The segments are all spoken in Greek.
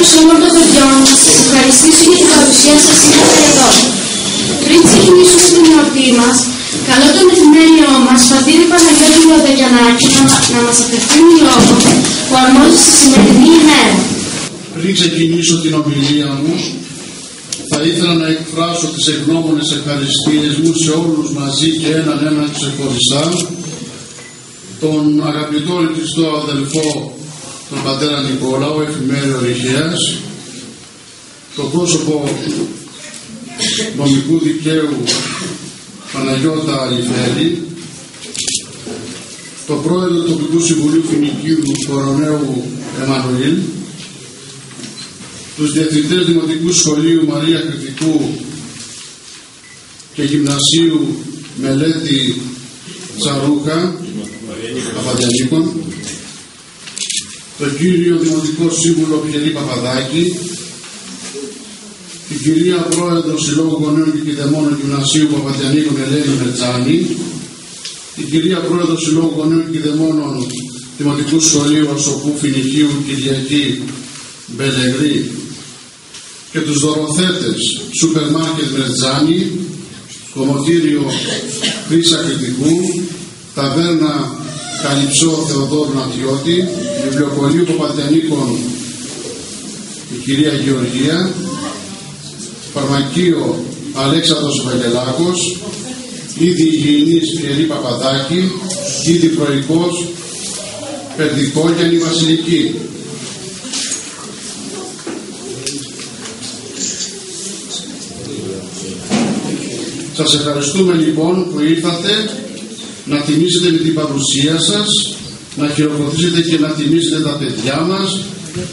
του σώματος παιδιών να σας ευχαριστήσω για την παρουσία σας σήμερα εδώ. Πριν ξεκινήσουμε την εορτή μας, καλώ τον εθνέλιό μας, Πατήρη Παναγιώτη Λοδεγιανάκη, να, να μας απευθύνει λόγο που αρμόζει στη σημερινή ημέρα. Πριν ξεκινήσω την ομιλία μου, θα ήθελα να εκφράσω τις ευγνώμονες ευχαριστίες μου σε όλους μαζί και έναν έναν ξεχωριστά τον αγαπητό ελκυστό αδελφό τον πατέρα Νικόλαο, εφημέριο Ριχαίας, το πρόσωπο νομικού δικαίου Παναγιώτα Αλιφέλη, το πρόεδρο του τοπικού συμβουλίου Φινικίου Κοροναίου Εμμανουήλ, τους διευθυντές Δημοτικού Σχολείου Μαρία Κρητικού και Γυμνασίου Μελέτη Τσαρούχα Παπαδιανίκων, τον κύριο Δημοτικό Σύμβουλο Πιερή Παπαδάκη, την κυρία Πρόεδρος Συλλόγου Γονέων και Κηδεμόνων Γυμνασίου Παπαδιανίκων Ελένη Μερτζάνη, την κυρία Πρόεδρος Συλλόγου Γονέων και Κηδεμόνων Δημοτικού Σχολείου Ασοπού Φινικίου Κυριακή Μπελεγρή και τους δωροθέτες Σούπερ Μάρκετ Μερτζάνη, Κομωτήριο Χρύσα Κρητικού, Ταβέρνα Καλυψό Θεοδόρου Νατιώτη, Βιβλιοπολίου Παπαντιανίκων η κυρία Γεωργία, Φαρμακείο Αλέξανδρος Βαγγελάκος, ήδη υγιεινής Πιερή Παπαδάκη, ήδη προϊκός Περδικό Γιάννη Βασιλική. Σας ευχαριστούμε λοιπόν που ήρθατε να τιμήσετε με την παρουσία σας, να χειροκροτήσετε και να τιμήσετε τα παιδιά μας,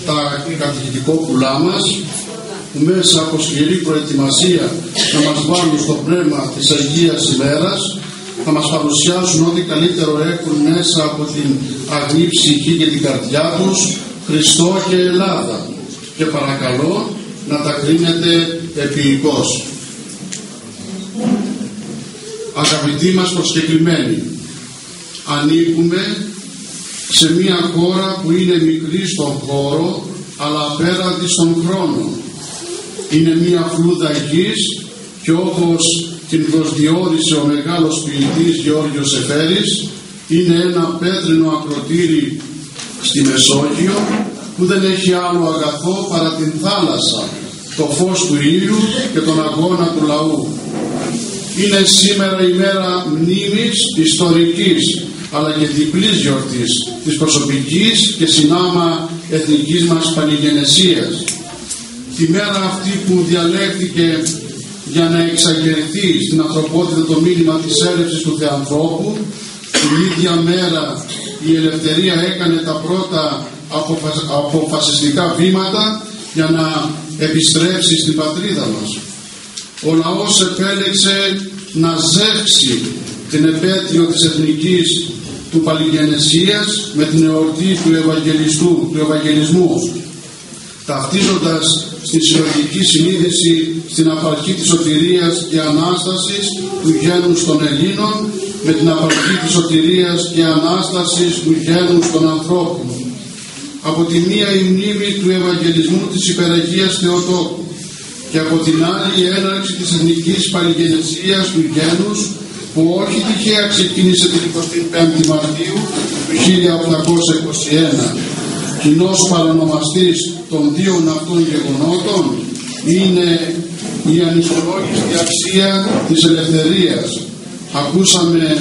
τα καθηγητικό πουλά μας, που μέσα από σκληρή προετοιμασία να μας βάλουν στο πνεύμα της Αγίας ημέρας, θα μας παρουσιάσουν ό,τι καλύτερο έχουν μέσα από την αγνή ψυχή και την καρδιά τους, Χριστό και Ελλάδα. Και παρακαλώ να τα κρίνετε επίοικος αγαπητοί μας προσκεκλημένοι, ανήκουμε σε μια χώρα που είναι μικρή στον χώρο, αλλά απέραντη στον χρόνο. Είναι μια φλούδα γης και όπως την προσδιορίσε ο μεγάλος ποιητής Γεώργιος Εφέρης, είναι ένα πέτρινο ακροτήρι στη Μεσόγειο που δεν έχει άλλο αγαθό παρά την θάλασσα, το φως του ήλιου και τον αγώνα του λαού. Είναι σήμερα η μέρα μνήμης ιστορικής αλλά και διπλής γιορτής της προσωπικής και συνάμα εθνικής μας πανηγενεσίας. Τη μέρα αυτή που διαλέχθηκε για να εξαγερθεί στην ανθρωπότητα το μήνυμα της έλευσης του Θεανθρώπου, την ίδια μέρα η ελευθερία έκανε τα πρώτα αποφασιστικά βήματα για να επιστρέψει στην πατρίδα μας ο λαός επέλεξε να ζεύξει την επέτειο της εθνικής του Παλιγενεσίας με την εορτή του Ευαγγελιστού, του Ευαγγελισμού ταυτίζοντας στη συλλογική συνείδηση στην απαρχή της σωτηρίας και Ανάστασης του γένους των Ελλήνων με την απαρχή της σωτηρίας και Ανάστασης του γένους των ανθρώπων. Από τη μία η μνήμη του Ευαγγελισμού της Υπεραγίας Θεοτόκου και από την άλλη η έναρξη της εθνικής παλιγενεσίας του γένους που όχι τυχαία ξεκίνησε την 25η Μαρτίου του 1821. Κοινός παρονομαστής των δύο αυτών γεγονότων είναι η ανισολόγηστη αξία της ελευθερίας. Ακούσαμε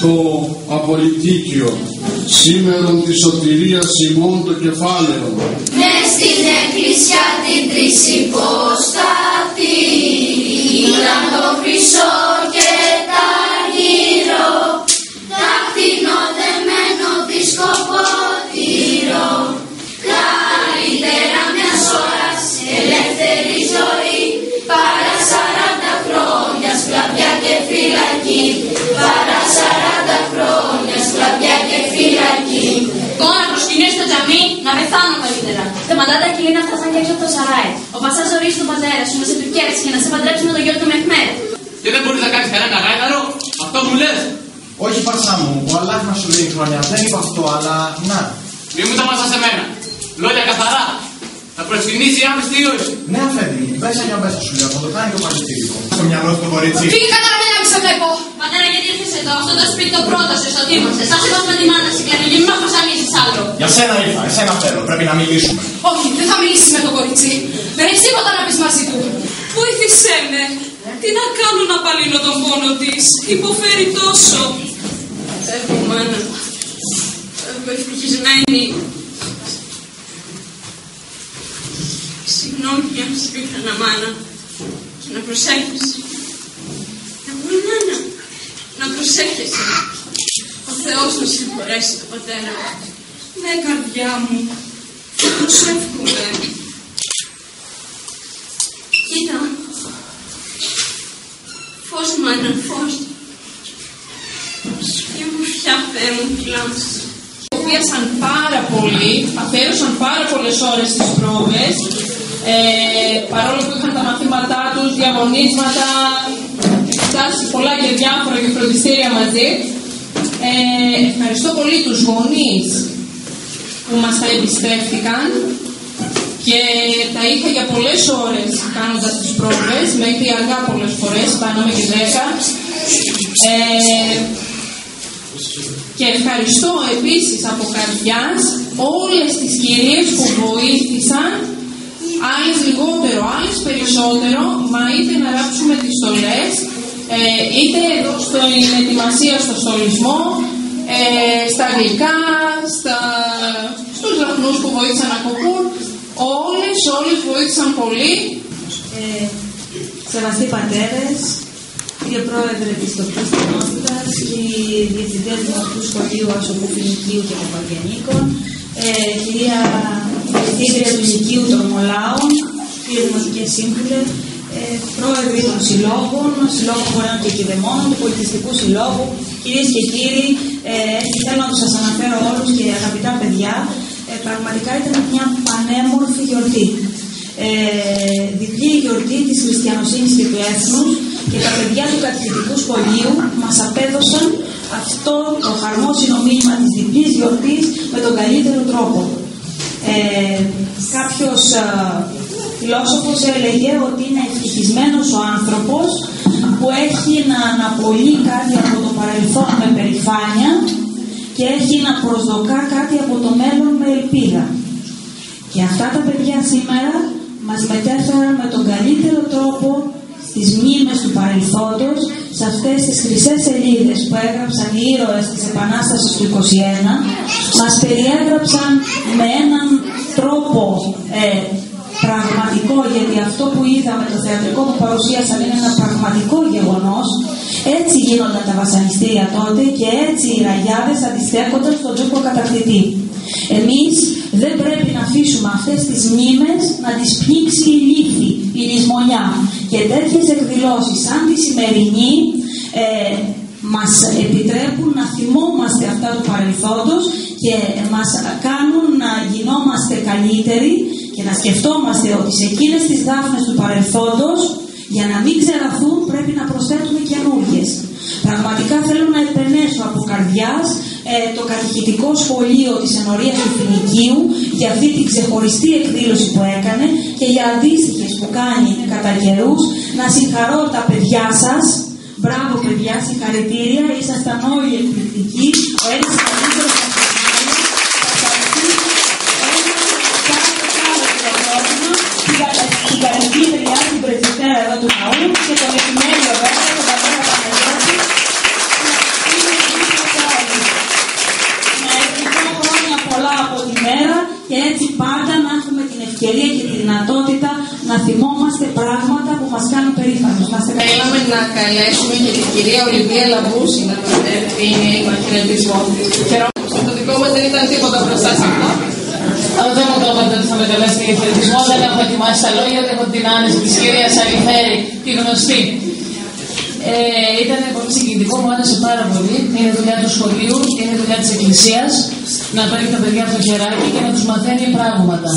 το απολυτίκιο σήμερον της σωτηρίας ημών το κεφάλαιο. Μες να πεθάνω καλύτερα. Τα μαντάτα κυλίνα φτάσαν και έξω από το Σαράι. Ο πασάς ορίζει τον πατέρα σου να σε τουρκέψει και να σε παντρέψει με τον γιο του Μεχμέτ. Και δεν μπορείς να κάνεις κανένα γάιδαρο, αυτό μου λες. Όχι πασά μου, ο Αλλάχ να σου λέει χρόνια. Δεν είπα αυτό, αλλά να. Μη μου τα μάσα σε μένα. Λόγια καθαρά. Θα Καλοσυνήσει ή άμεστη ή όχι; Ναι, αφέντη, μέσα για μέσα σου λέω, θα το κάνει το πανεπιστήμιο. Στο μυαλό σου το κορίτσι. Φύγε κατά να μην άκουσα βλέπω. Πατέρα, γιατί ήρθες εδώ, αυτό το σπίτι το πρώτο σε στο είμαστε. Σας είπα με τη μάνα σου και μην με βασανίζεις άλλο. Για σένα ήρθα, εσένα θέλω, πρέπει να μιλήσουμε. Όχι, δεν θα μιλήσεις με το κορίτσι. Δεν έχεις τίποτα να πεις μαζί του. Βοήθησέ με; Τι να κάνω να παλύνω τον πόνο της; Υποφέρει τόσο. Φεύγω, μάνα. Φεύγω ευτυχισμένη. Συγγνώμη για να σπίχανα, μάνα. Και να προσέχεσαι. Να πω, μάνα, να προσέχεσαι. Ο Θεός να συγχωρέσει τον πατέρα. Ναι, καρδιά μου. Προσεύχομαι. Κοίτα. Φως, μάνα, φως. Η ομορφιά, Θεέ μου, κλάμψε. Πίασαν πάρα πολύ, αφαίρωσαν πάρα πολλές ώρες στις πρόβες, ε, παρόλο που είχαν τα μαθήματά τους, διαγωνίσματα, εξετάσεις πολλά και διάφορα και φροντιστήρια μαζί. Ε, ευχαριστώ πολύ τους γονείς που μας τα εμπιστεύτηκαν και τα είχα για πολλές ώρες κάνοντας τις πρόβες, μέχρι αργά πολλές φορές, πάναμε και δέκα. Ε, και ευχαριστώ επίσης από καρδιάς όλες τις κυρίες που βοήθησαν, άλλες λιγότερο, άλλες περισσότερο, μα είτε να ράψουμε τις στολές, ε, είτε εδώ στην ετοιμασία στο στολισμό, ε, στα γλυκά, στα, στους λαχνούς που βοήθησαν να κοπούν, όλες, όλες βοήθησαν πολύ. Ε, σεβαστοί πατέρες, κύριε Πρόεδρε της Τοπικής Κοινότητας, κύριοι Διευθυντές Δημοτικού Σχολείου Ασοπού Φιλικίου και Παπαγιαννίκων, ε, κυρία Διευθύντρια του Λυκείου των Μολάων, κύριε Δημοτικέ Σύμβουλε, ε, πρόεδροι των συλλόγων, συλλόγων χωρών και κυδεμόνων, του πολιτιστικού συλλόγου, κυρίες και κύριοι, ε, θέλω να τους σας αναφέρω όλους και αγαπητά παιδιά, ε, πραγματικά ήταν μια πανέμορφη γιορτή. Ε, διπλή γιορτή της χριστιανοσύνης και του έθνους και τα παιδιά του κατηχητικού σχολείου μας απέδωσαν αυτό το χαρμόσυνο μήνυμα της διπλής γιορτής με τον καλύτερο τρόπο. Ε, κάποιος ε, φιλόσοφος έλεγε ότι είναι ευτυχισμένος ο άνθρωπος που έχει να αναπολύει κάτι από το παρελθόν με περηφάνεια και έχει να προσδοκά κάτι από το μέλλον με ελπίδα. Και αυτά τα παιδιά σήμερα μας μετέφεραν με τον καλύτερο τρόπο στις μνήμες του παρελθόντος σε αυτές τις χρυσές σελίδες που έγραψαν οι ήρωες της Επανάστασης του 21 μας περιέγραψαν με έναν τρόπο ε, πραγματικό γιατί αυτό που είδαμε το θεατρικό που παρουσίασαν είναι ένα πραγματικό γεγονός έτσι γίνονταν τα βασανιστήρια τότε και έτσι οι ραγιάδες αντιστέκονταν στον τζούκο κατακτητή. Εμείς δεν πρέπει να αφήσουμε αυτές τις μνήμες να τις πνίξει η λύθη, η λησμονιά. Και τέτοιες εκδηλώσεις σαν τη σημερινή ε, μας επιτρέπουν να θυμόμαστε αυτά του παρελθόντος και μας κάνουν να γινόμαστε καλύτεροι και να σκεφτόμαστε ότι σε εκείνες τις δάφνες του παρελθόντος για να μην ξεραθούν πρέπει να προσθέτουμε καινούργιες. Πραγματικά θέλω να επενέσω από καρδιάς ε, το κατηχητικό σχολείο της ενορίας του Φινικίου για αυτή την ξεχωριστή εκδήλωση που έκανε και για αντίστοιχες που κάνει κατά καιρούς. Να συγχαρώ τα παιδιά σας. Μπράβο παιδιά, συγχαρητήρια. Ήσασταν όλοι εκπληκτικοί. Ο ένας καλύτερος ευκαιρία και τη δυνατότητα να θυμόμαστε πράγματα που μας κάνουν περήφανος. Να είστε καλά. Θέλαμε να καλέσουμε και την κυρία Ολυβία Λαμπούση να μας είναι η μαχαιρετισμό. Χαιρόμαστε. Το δικό μας δεν ήταν τίποτα μπροστά σε αυτό. Αλλά δεν μου το είπατε ότι θα με καλέσετε για χαιρετισμό. Δεν έχω ετοιμάσει τα λόγια, δεν έχω την άνεση της κυρίας Αλιφέρη, τη γνωστή. Ε, ήταν πολύ συγκινητικό, μου άρεσε πάρα πολύ. Είναι δουλειά του σχολείου, είναι δουλειά της Εκκλησίας να παίρνει τα παιδιά από το χεράκι και να τους μαθαίνει πράγματα.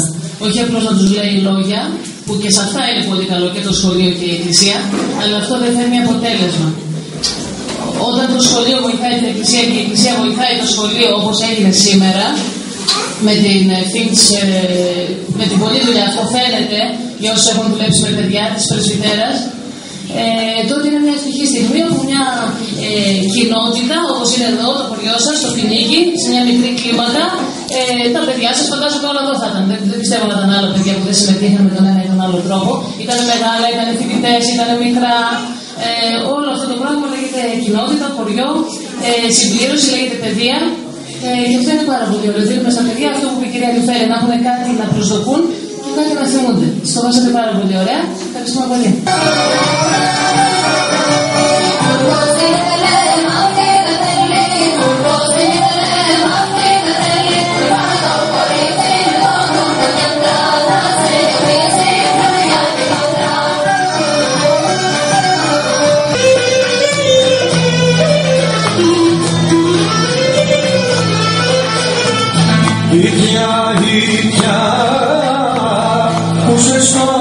Όχι απλώς να τους λέει λόγια, που και σε αυτά είναι πολύ καλό και το σχολείο και η Εκκλησία, αλλά αυτό δεν φέρνει αποτέλεσμα. Όταν το σχολείο βοηθάει την Εκκλησία και η Εκκλησία βοηθάει το σχολείο όπως έγινε σήμερα, με την ευθύνη της, ε, με την πολλή δουλειά. Αυτό φαίνεται για όσους έχουν δουλέψει με παιδιά της πρεσβυτέρας. Ε, τότε είναι μια ευτυχή στιγμή όπου μια ε, κοινότητα, όπως είναι εδώ το χωριό σας, το Φινίκι, σε μια μικρή κλίμακα, ε, τα παιδιά σας φαντάζομαι όλα εδώ θα ήταν. Δεν, δεν πιστεύω να ήταν άλλα παιδιά που δεν συμμετείχαν με τον ένα ή τον άλλο τρόπο. Ήταν μεγάλα, ήταν φοιτητέ, ήταν μικρά. Ε, όλο αυτό το πράγμα λέγεται κοινότητα, χωριό, ε, συμπλήρωση, λέγεται παιδεία. Ε, και αυτό είναι πάρα πολύ ωραίο. Δίνουμε στα παιδιά αυτό που είπε η κυρία Λιουφέρη, να έχουν κάτι να προσδοκούν και κάτι να θυμούνται. Στο βάζετε πάρα πολύ ωραία. Ευχαριστούμε πολύ. Ίδια ίδια που σε στο